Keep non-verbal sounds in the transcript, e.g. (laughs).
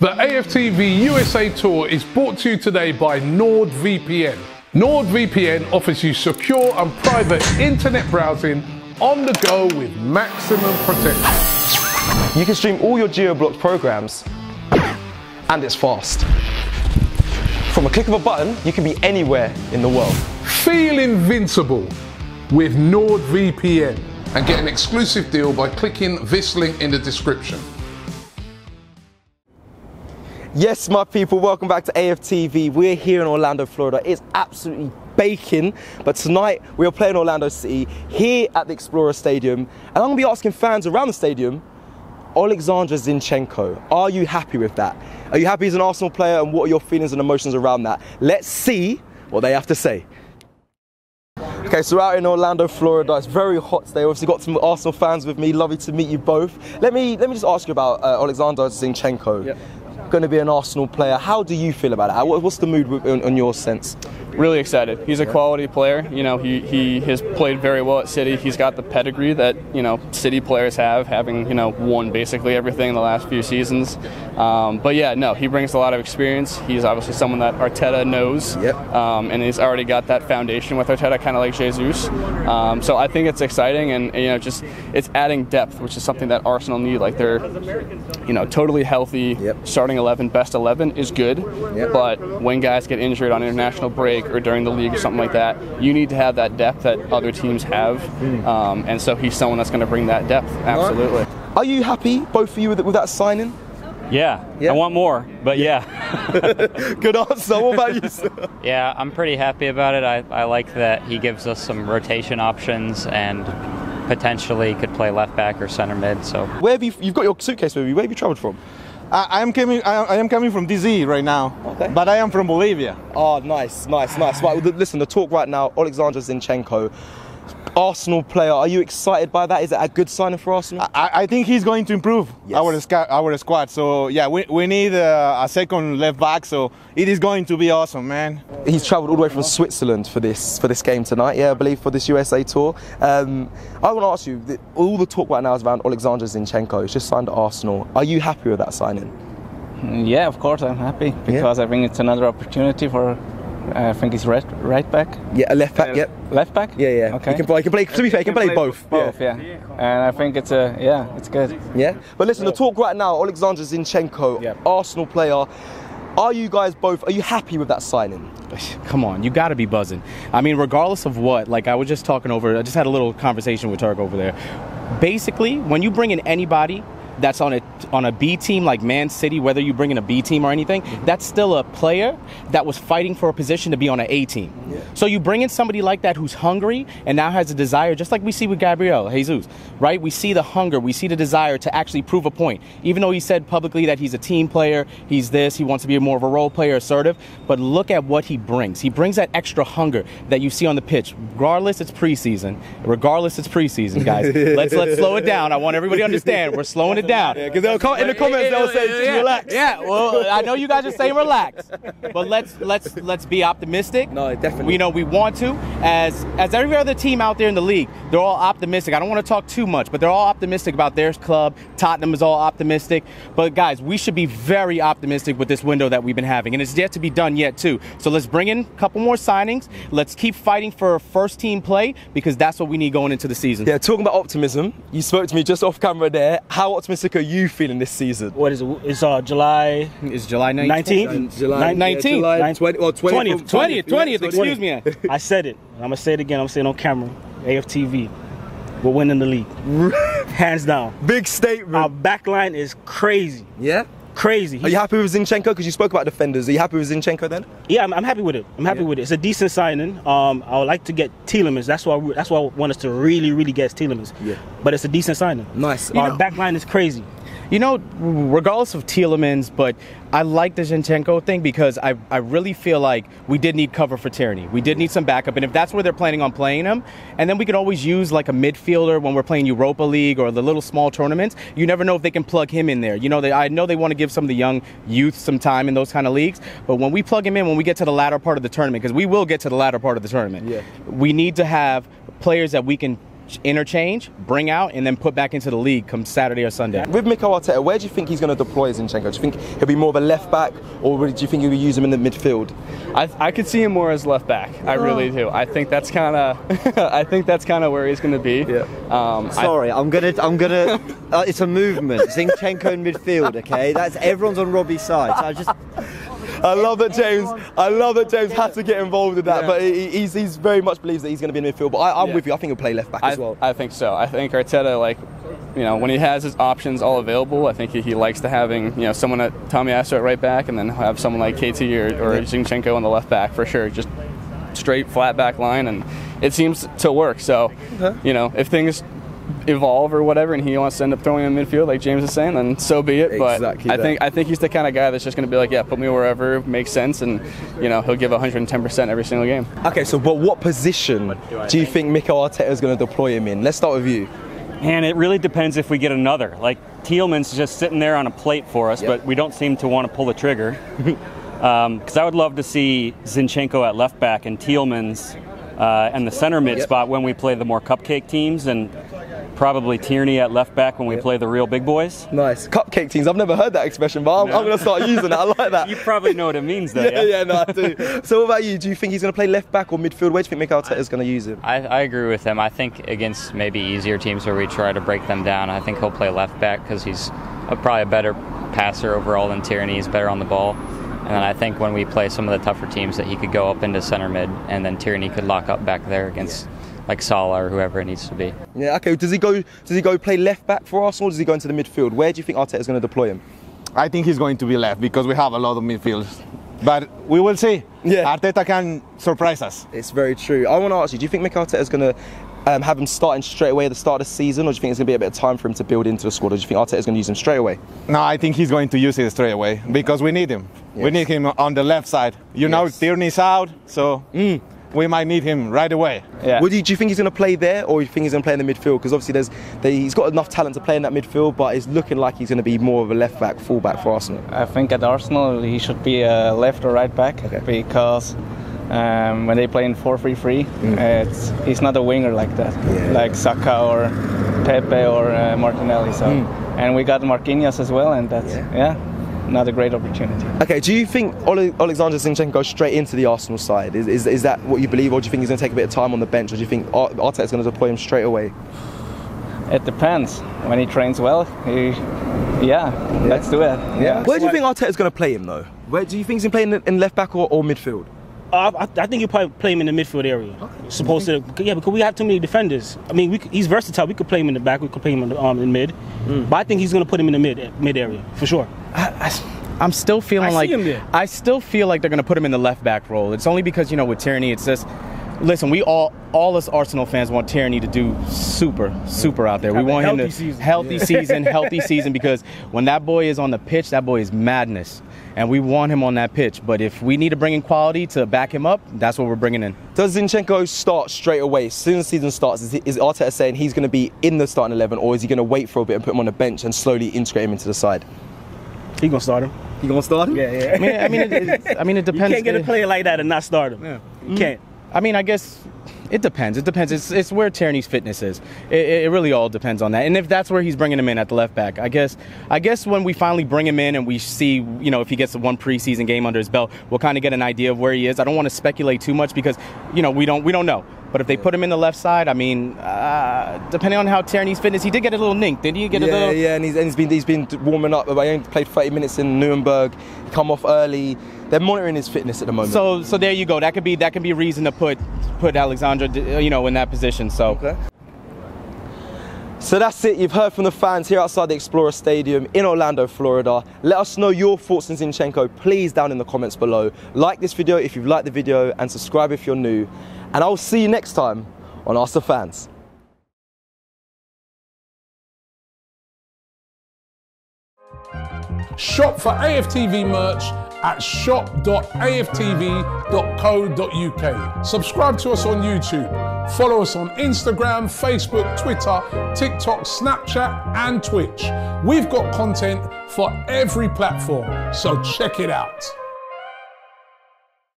The AFTV USA Tour is brought to you today by NordVPN. NordVPN offers you secure and private internet browsing on the go with maximum protection. You can stream all your geo-blocked programs and it's fast. From a click of a button, you can be anywhere in the world. Feel invincible with NordVPN and get an exclusive deal by clicking this link in the description. Yes, my people, welcome back to AFTV. We're here in Orlando, Florida. It's absolutely baking, but tonight we are playing Orlando City here at the Exploria Stadium, and I'm gonna be asking fans around the stadium, Alexander Zinchenko, are you happy with that? Are you happy as an Arsenal player, and what are your feelings and emotions around that? Let's see what they have to say. Okay, so out in Orlando, Florida, it's very hot today. Obviously, got some Arsenal fans with me. Lovely to meet you both. Let me let me just ask you about uh, Alexander Zinchenko. Yep. Going to be an Arsenal player. How do you feel about it? What's the mood on your sense? Really excited. He's a quality player. You know, he, he has played very well at City. He's got the pedigree that, you know, City players have, having, you know, won basically everything in the last few seasons. Um, but yeah, no, he brings a lot of experience. He's obviously someone that Arteta knows. Yep. Um, and he's already got that foundation with Arteta, kind of like Jesus. Um, so I think it's exciting and, you know, just it's adding depth, which is something that Arsenal need. Like they're, you know, totally healthy. Yep. Starting 11, best 11 is good. Yep. But when guys get injured on international break or during the league or something like that, you need to have that depth that other teams have. Um, and so he's someone that's going to bring that depth. Absolutely. Are you happy, both of you, with, with that signing? Yeah, Yeah? I want more, but yeah. (laughs) Good answer. What about you? sir? yeah, I'm pretty happy about it. I, I like that he gives us some rotation options and potentially could play left back or center mid. So Where have you? You've got your suitcase with you. Where have you travelled from? I, I am coming. I, I am coming from DZ right now, Okay. but I am from Bolivia. Oh, nice, nice, nice. Right, listen, the talk right now, Alexander Zinchenko, Arsenal player. Are you excited by that? Is it a good signing for Arsenal? I, I think he's going to improve Yes. our squad. Our squad. So yeah, we, we need uh, a second left back. So it is going to be awesome, man. He's travelled all the way from Switzerland for this for this game tonight. Yeah, I believe for this USA tour. Um, I want to ask you, the, all the talk right now is around Alexander Zinchenko. He's just signed to Arsenal. Are you happy with that signing? Yeah, of course I'm happy because I think it's another opportunity for. Uh, I think he's right, right back. Yeah, a left back. Uh, yep. Left back. Yeah, yeah. Okay. He can play. He can play. To be fair, he can play both. Both, yeah. And I think it's a yeah, it's good. Yeah. But listen, the talk right now, Alexander Zinchenko, Yeah. Arsenal player. Are you guys both? Are you happy with that signing? Come on, you got to be buzzing. I mean, regardless of what, like I was just talking over, I just had a little conversation with Turk over there. Basically, when you bring in anybody that's on a on a B team like Man City, whether you bring in a B team or anything, mm-hmm. that's still a player that was fighting for a position to be on an A team. So you bring in somebody like that who's hungry and now has a desire, just like we see with Gabriel Jesus, right? We see the hunger, we see the desire to actually prove a point. Even though he said publicly that he's a team player, he's this, he wants to be more of a role player, assertive. But look at what he brings. He brings that extra hunger that you see on the pitch. Regardless, it's preseason. Regardless, it's preseason, guys. (laughs) let's let's slow it down. I want everybody to understand. We're slowing it down. Because they'll come in the comments. They'll say, "Just yeah, relax." Yeah, well, I know you guys are saying relax, but let's let's let's be optimistic. No, definitely. You know, we want to. As as every other team out there in the league, they're all optimistic. I don't want to talk too much, but they're all optimistic about their club. Tottenham is all optimistic. But guys, we should be very optimistic with this window that we've been having, and it's yet to be done yet too. So let's bring in a couple more signings. Let's keep fighting for first team play because that's what we need going into the season. Yeah, talking about optimism, you spoke to me just off camera there. How optimistic are you feeling this season? what is it? It's uh, July It's July 19th. 19th? July, Nin- 19th. July Nin- 20, well, 20, 20th, 20th, 20th, excuse me. I said it. I'm gonna say it again. I'm saying it on camera. AFTV. We're winning the league. Hands down. Big statement. Our back line is crazy. yeah? Crazy. Are you happy with Zinchenko? Because you spoke about defenders. Are you happy with Zinchenko then? yeah, I'm, I'm happy with it. I'm happy with it. It's a decent signing. Um, I would like to get Tielemans. That's why. we- That's why I want us to really, really get Tielemans. Yeah. But it's a decent signing. Nice. Our You know- back line is crazy. You know, regardless of Tielemans, but I like the Zinchenko thing because I, I really feel like we did need cover for Tierney. We did need some backup, and if that's where they're planning on playing him, and then we can always use like a midfielder when we're playing Europa League or the little small tournaments. You never know if they can plug him in there. You know, they, I know they want to give some of the young youth some time in those kind of leagues, but when we plug him in, when we get to the latter part of the tournament, because we will get to the latter part of the tournament, Yeah. we need to have players that we can interchange, bring out, and then put back into the league come Saturday or Sunday. With Mikel Arteta, where do you think he's going to deploy Zinchenko? Do you think he'll be more of a left back, or do you think he'll use him in the midfield? I, I could see him more as left back. I really do. I think that's kind of (laughs) I think that's kind of where he's going to be. Yeah. Um, I- Sorry, I'm gonna, I'm gonna. Uh, it's a movement. Zinchenko in midfield. Okay, that's everyone's on Robbie's side. So I just, I love that James. I love that James had to get involved in that, but he, he's, he's very much believes that he's going to be in midfield. But I, I'm Yeah. with you. I think he'll play left back I, as well. I think so. I think Arteta, like, you know, when he has his options all available, I think he, he likes to having, you know, someone at Tomiyasu at right back and then have someone like KT or, or Zinchenko on the left back for sure. Just straight flat back line, and it seems to work. So, you know, if things evolve or whatever, and he wants to end up throwing him in midfield, like James is saying, then so be it. But Exactly I think I think he's the kind of guy that's just going to be like, yeah, put me wherever makes sense, and you know, he'll give 110 percent every single game. Okay, so but what position do you think Mikel Arteta is going to deploy him in? Let's start with you. And it really depends if we get another. Like Tielemans just sitting there on a plate for us, but we don't seem to want to pull the trigger. Because I would love to see Zinchenko at left back and Tielemans uh, and the center mid Yep. spot when we play the more cupcake teams, and probably Tierney at left back when we play the real big boys. Nice. Cupcake teams. I've never heard that expression, but I'm, I'm going to start using it. I like that. (laughs) You probably know what it means, though. yeah, yeah, no, I do. (laughs) So, what about you? Do you think he's going to play left back or midfield? Where do you think Mikel Arteta is going to use him? I, I agree with him. I think against maybe easier teams where we try to break them down, I think he'll play left back because he's a, probably a better passer overall than Tierney. He's better on the ball. And then I think when we play some of the tougher teams, that he could go up into center mid, and then Tierney could lock up back there against like Salah or whoever it needs to be. Yeah, okay. Does he go? Does he go play left back for Arsenal? Or does he go into the midfield? Where do you think Arteta is going to deploy him? I think he's going to be left because we have a lot of midfielders. But we will see. Yeah. Arteta can surprise us. It's very true. I want to ask you: Do you think Mikel Arteta is going to um, have him starting straight away at the start of the season, or do you think it's going to be a bit of time for him to build into the squad, or do you think Arteta is going to use him straight away? No, I think he's going to use it straight away because we need him. We need him on the left side. You know, Yes. Tierney's out, so we might need him right away. Yeah. Would you, do you think he's going to play there, or do you think he's going to play in the midfield? Because obviously, there's they, he's got enough talent to play in that midfield, but it's looking like he's going to be more of a left back, full back for Arsenal. I think at Arsenal he should be a left or right back Okay. because um, when they play in 4-3-3, it's, he's not a winger like that, Mm. Yeah. like Saka or Pepe or uh, Martinelli. So, and we got Marquinhos as well, and that's Mm. Yeah. yeah, another great opportunity. Okay, do you think Ole, Alexander Zinchenko goes straight into the Arsenal side? Is, is, is that what you believe, or do you think he's going to take a bit of time on the bench, or do you think Ar- Arteta is going to deploy him straight away? It depends. When he trains well, he, yeah, let's do it. Yeah. Where do you think Arteta is going to play him, though? Where do you think he's going to play in, in left back or, or midfield? Uh, I, I think you probably play him in the midfield area. Supposed to, yeah, because we have too many defenders. I mean, we, he's versatile. We could play him in the back. We could play him in, the, um, in mid. Mm. But I think he's going to put him in the mid mid area for sure. I'm still feeling I see like him there. I still feel like they're gonna put him in the left back role. It's only because you know with Tierney, it's just listen. We all all us Arsenal fans want Tierney to do super super out there. Have we want him to healthy season. healthy season, (laughs) healthy season because when that boy is on the pitch, that boy is madness, and we want him on that pitch. But if we need to bring in quality to back him up, that's what we're bringing in. Does Zinchenko start straight away? As soon as the season starts, is, is Arteta saying he's going to be in the starting 11, or is he going to wait for a bit and put him on the bench and slowly integrate him into the side? He gonna start him. He going to start him? Yeah, yeah. I mean, I mean, it, it- I mean, it you depends. can't get a player like that and not start him. Yeah. You mm-hmm. can't. I mean, I guess it depends. It depends. It's, it's where Tierney's fitness is. It, it really all depends on that. And if that's where he's bringing him in at the left back, I guess. I guess when we finally bring him in and we see, you know, if he gets one preseason game under his belt, we'll kind of get an idea of where he is. I don't want to speculate too much because, you know, we don't we don't know. But if they put him in the left side, I mean, uh, depending on how Tierney's fitness, he did get a little nink. Did he get a yeah, little? yeah, and he's, and he's been he's been warming up. But he only played 30 minutes in Nuremberg. Come off early. They're monitoring his fitness at the moment. So so there you go. That could be that could be reason to put put Alexandra, you know, in that position. So. Okay. So that's it. You've heard from the fans here outside the Exploria Stadium in Orlando, Florida. Let us know your thoughts on Zinchenko, please, down in the comments below. Like this video if you've liked the video, and subscribe if you're new. And I'll see you next time on Ask the Fans. Shop for AFTV merch at shop.aftv.co.uk. Subscribe to us on YouTube. Follow us on Instagram, Facebook, Twitter, TikTok, Snapchat, and Twitch. We've got content for every platform, so check it out.